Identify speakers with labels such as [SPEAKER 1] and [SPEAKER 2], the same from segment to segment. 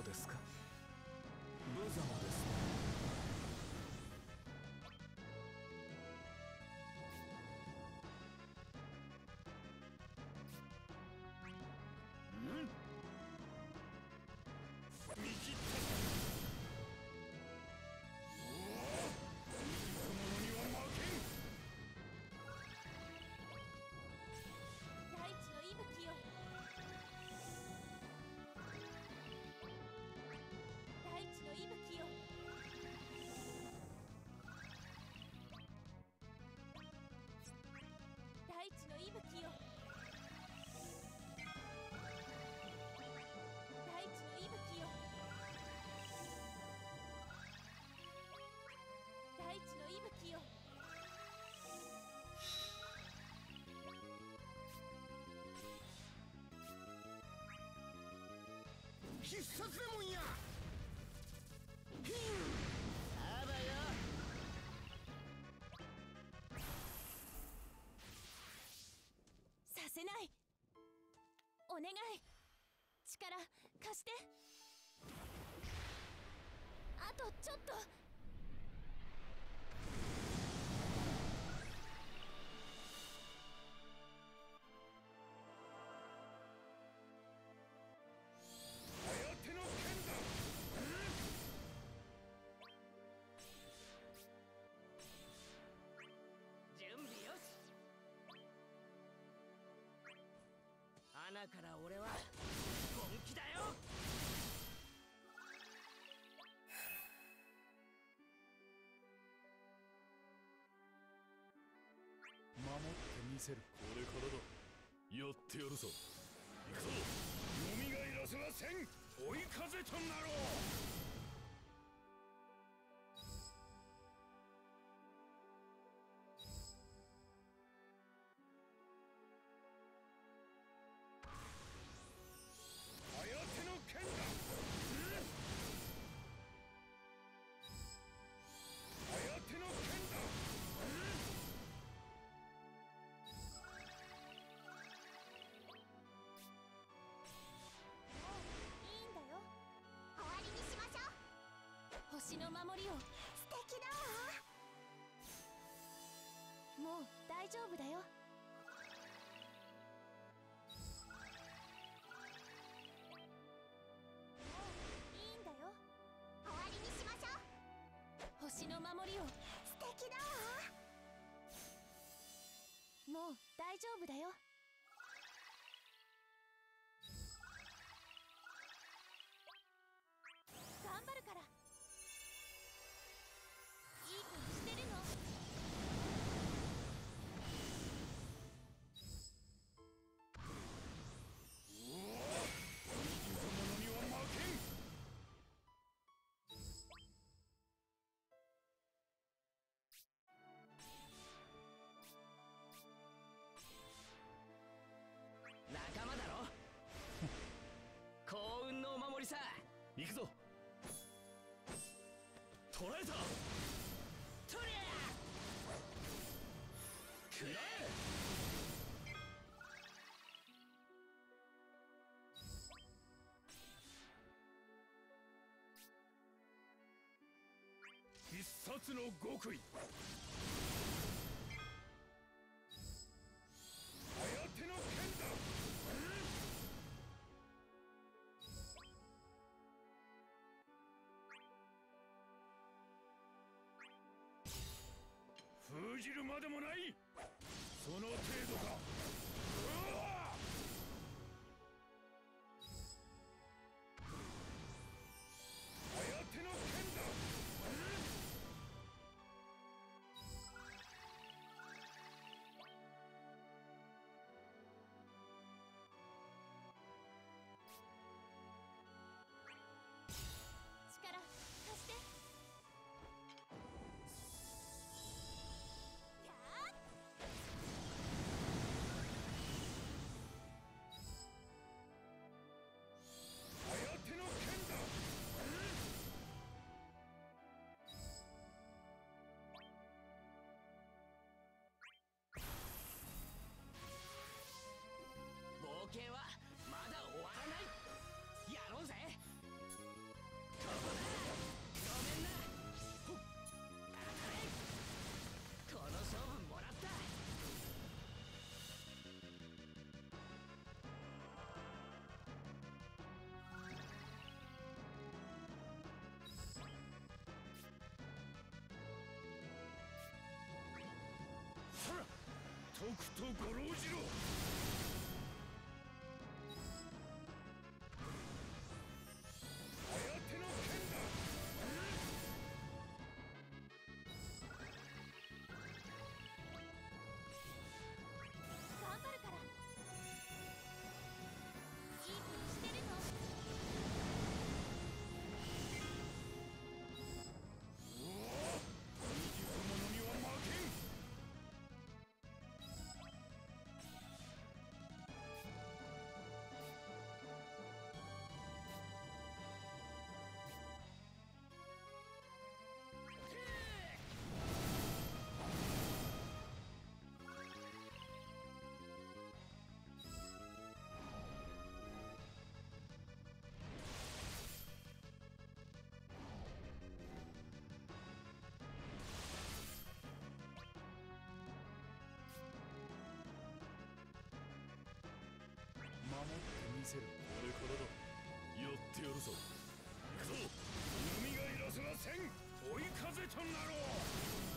[SPEAKER 1] うですか。無様
[SPEAKER 2] お願い。力貸して。あとちょっと。
[SPEAKER 3] 穴から俺は。本気だよ。
[SPEAKER 1] 守ってみせる。
[SPEAKER 4] これからだ。やってやるぞ。行くぞ
[SPEAKER 5] よみがえらせはせん。追い風となろう
[SPEAKER 2] 大丈夫だよ。
[SPEAKER 4] 捕らえた
[SPEAKER 3] トリア
[SPEAKER 4] 食らえ
[SPEAKER 5] 必殺の極意。じるまでもない。その程度か
[SPEAKER 3] とくとご老
[SPEAKER 1] 次郎せる。
[SPEAKER 5] 俺からだ。やってやるぞ。行くぞ。
[SPEAKER 3] 蘇らせません追い風となろう。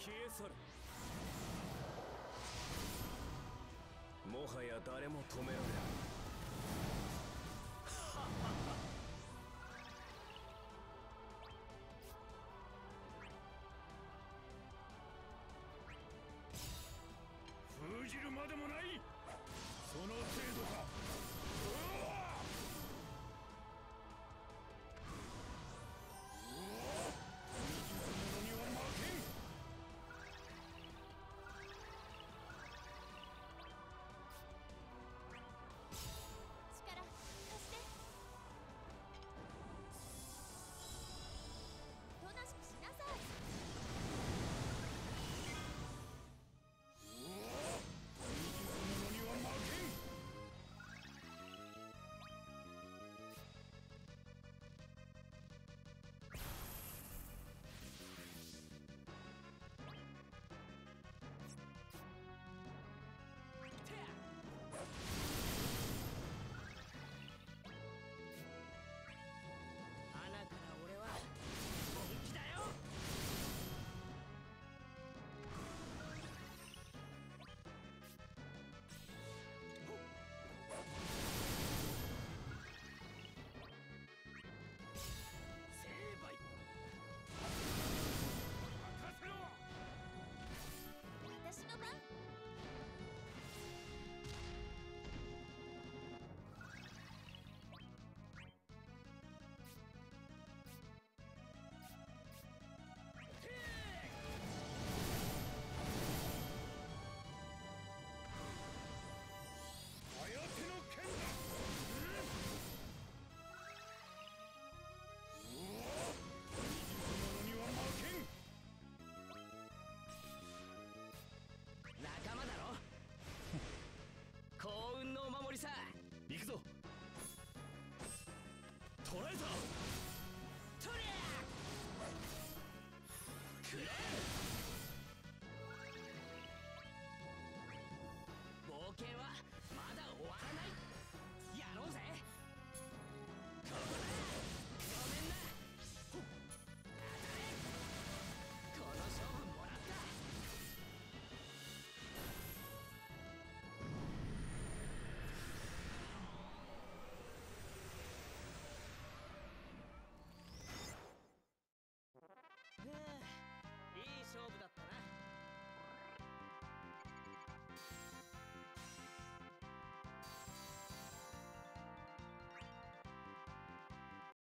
[SPEAKER 1] 消え去る。
[SPEAKER 6] もはや誰も止められない